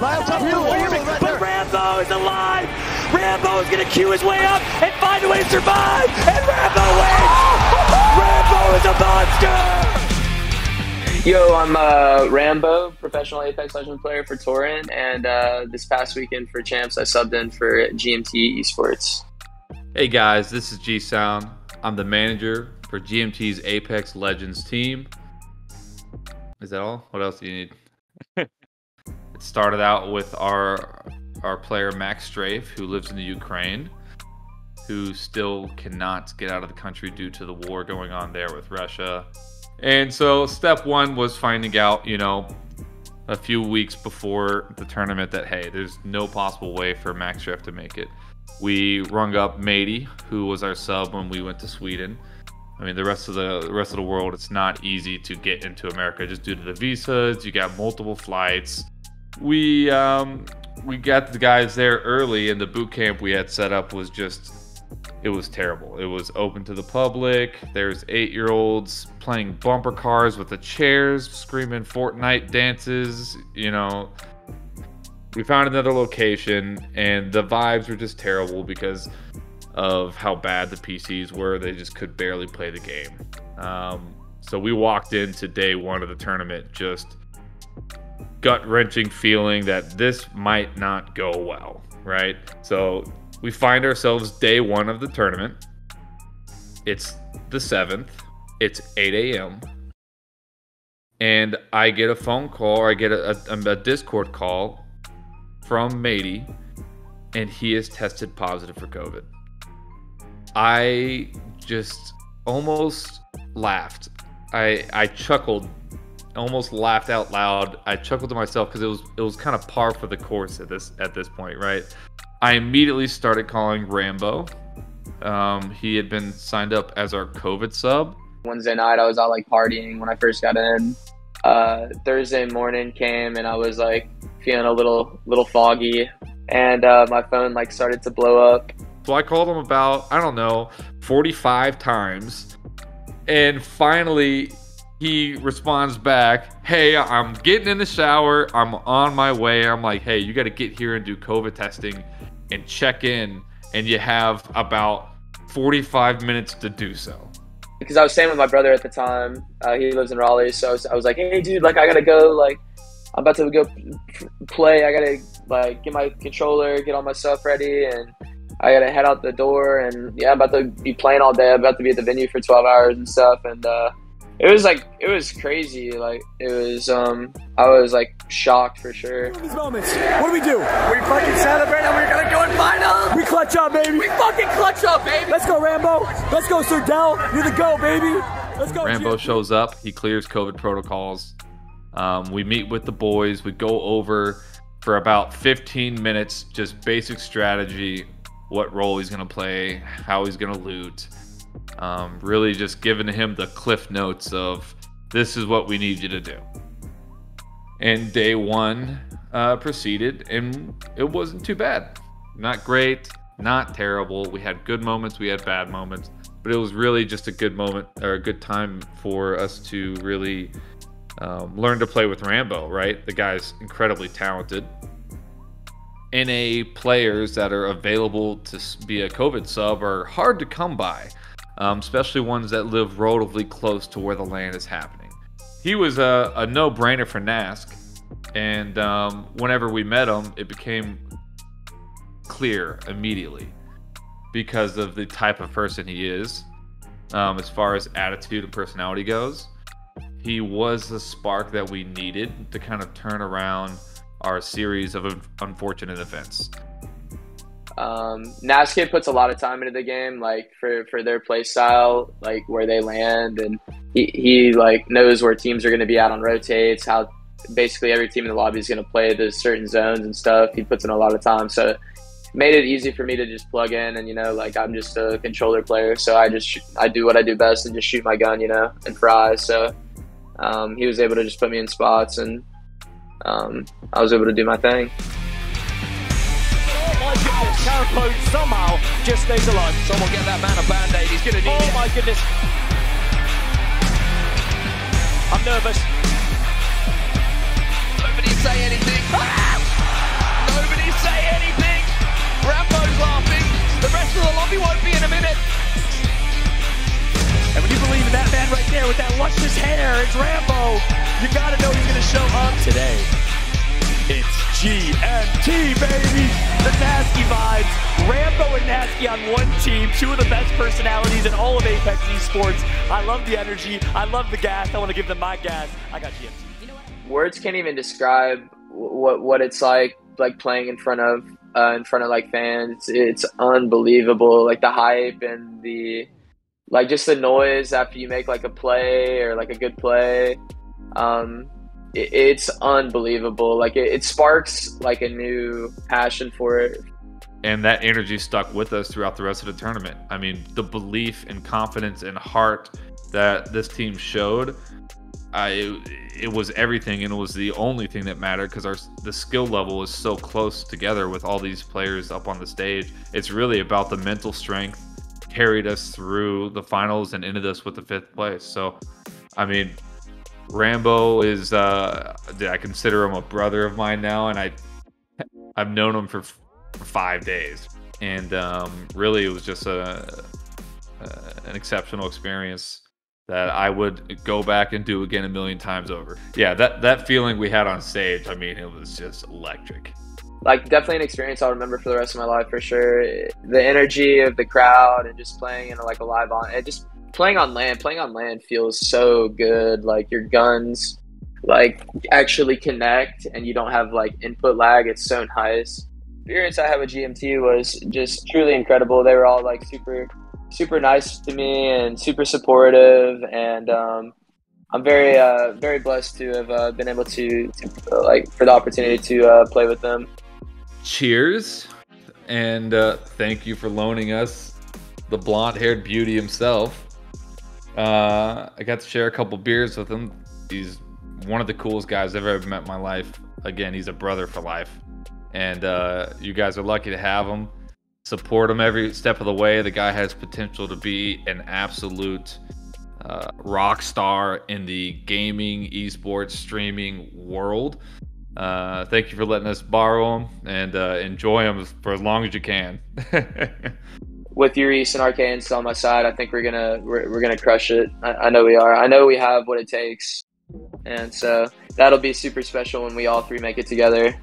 Miles up Real warming, but Rambeau is alive. Rambeau is going to cue his way up and find a way to survive. And Rambeau wins. Rambeau is a monster. Yo, I'm uh, Rambeau, professional Apex Legends player for Torrent, and uh, this past weekend for Champs, I subbed in for GMT Esports. Hey guys, this is Gsound. I'm the manager for GMT's Apex Legends team. Is that all? What else do you need? it started out with our our player Max Strafe, who lives in the Ukraine, who still cannot get out of the country due to the war going on there with Russia. And so step one was finding out, you know, a few weeks before the tournament that hey, there's no possible way for Max Strafe to make it. We rung up Matey, who was our sub when we went to Sweden. I mean, the rest of the, the rest of the world, it's not easy to get into America just due to the visas. You got multiple flights. We um, we got the guys there early, and the boot camp we had set up was just it was terrible. It was open to the public. There's eight year olds playing bumper cars with the chairs, screaming Fortnite dances. You know, we found another location, and the vibes were just terrible because of how bad the PCs were. They just could barely play the game. Um, so we walked into day one of the tournament just gut wrenching feeling that this might not go well, right? So we find ourselves day one of the tournament. It's the 7th, it's 8 a.m. And I get a phone call, or I get a, a, a Discord call from Matey, and he is tested positive for COVID. I just almost laughed. I I chuckled, almost laughed out loud. I chuckled to myself because it was it was kind of par for the course at this at this point, right? I immediately started calling Rambeau. Um, he had been signed up as our COVID sub. Wednesday night, I was out like partying when I first got in. Uh, Thursday morning came and I was like feeling a little little foggy, and uh, my phone like started to blow up. So I called him about I don't know 45 times, and finally he responds back, "Hey, I'm getting in the shower. I'm on my way." I'm like, "Hey, you got to get here and do COVID testing and check in, and you have about 45 minutes to do so." Because I was staying with my brother at the time. Uh, he lives in Raleigh, so I was, I was like, "Hey, dude, like I gotta go. Like I'm about to go play. I gotta like get my controller, get all my stuff ready, and." I gotta head out the door, and yeah, I'm about to be playing all day. I'm about to be at the venue for 12 hours and stuff, and uh, it was like it was crazy. Like it was, um, I was like shocked for sure. These moments, what do we do? We fucking celebrate and we're gonna go and final. We clutch up, baby. We fucking clutch up, baby. Let's go, Rambeau. Let's go, Sir Dell. You're the go, baby. Let's go. Rambeau shows up. He clears COVID protocols. Um, we meet with the boys. We go over for about 15 minutes, just basic strategy, what role he's going to play, how he's going to loot. Um, really just giving him the cliff notes of this is what we need you to do. And day one uh, proceeded, and it wasn't too bad. Not great, not terrible. We had good moments, we had bad moments, but it was really just a good moment or a good time for us to really um, learn to play with Rambeau, right? The guy's incredibly talented. NA players that are available to be a COVID sub are hard to come by, um, especially ones that live relatively close to where the land is happening. He was a, a no brainer for Nask, and um, whenever we met him, it became clear immediately because of the type of person he is, um, as far as attitude and personality goes. He was the spark that we needed to kind of turn around our series of unfortunate events. Um, puts a lot of time into the game, like for, for their play style, like where they land, and he, he like knows where teams are going to be out on rotates, how basically every team in the lobby is going to play the certain zones and stuff. He puts in a lot of time, so made it easy for me to just plug in, and you know, like I'm just a controller player, so I just I do what I do best and just shoot my gun, you know, and fry. So um, he was able to just put me in spots and um, I was able to do my thing. Carapo somehow just stays alive. Someone get that man a band-aid, he's gonna need oh it. Oh my goodness. I'm nervous. Nobody say anything. Nobody say anything. Rambeau's laughing. The rest of the lobby won't be in a minute. And when you believe in that man right there with that luscious hair, it's Rambeau. You gotta know he's gonna show up today. It's GMT, baby. The Nasky vibes. Rambeau and Nasky on one team. Two of the best personalities in all of Apex Esports. I love the energy. I love the gas. I want to give them my gas. I got GMT. Words can't even describe what what it's like like playing in front of uh, in front of like fans. It's unbelievable. Like the hype and the like just the noise after you make like a play or like a good play. Um, it, it's unbelievable. Like it, it sparks like a new passion for it. And that energy stuck with us throughout the rest of the tournament. I mean, the belief and confidence and heart that this team showed I it, was everything, and it was the only thing that mattered because our the skill level is so close together with all these players up on the stage. It's really about the mental strength carried us through the finals and into this with the fifth place. So, I mean, Rambeau is uh, I consider him a brother of mine now, and I I've known him for, for five days, and um, really it was just a, an exceptional experience that I would go back and do again a million times over. Yeah, that that feeling we had on stage, I mean, it was just electric. Like definitely an experience I'll remember for the rest of my life for sure. The energy of the crowd and just playing in like a live on and just playing on land, playing on land feels so good. Like your guns like actually connect and you don't have like input lag. It's so nice. The experience I had with GMT was just truly incredible. They were all like super super nice to me and super supportive and um, I'm very uh, very blessed to have uh, been able to, to uh, like for the opportunity to uh, play with them. Cheers, and uh, thank you for loaning us the blonde-haired beauty himself. Uh, I got to share a couple beers with him. He's one of the coolest guys I've ever met in my life. Again, he's a brother for life, and you guys are lucky to have him support him every step of the way. The guy has potential to be an absolute uh, rock star in the gaming, esports, streaming world. Uh, thank you for letting us borrow him and uh, enjoy him for as long as you can. With Euriece and Arcane still on my side, I think we're gonna we're, we're gonna crush it. I, I know we are. I know we have what it takes, and so that'll be super special when we all three make it together.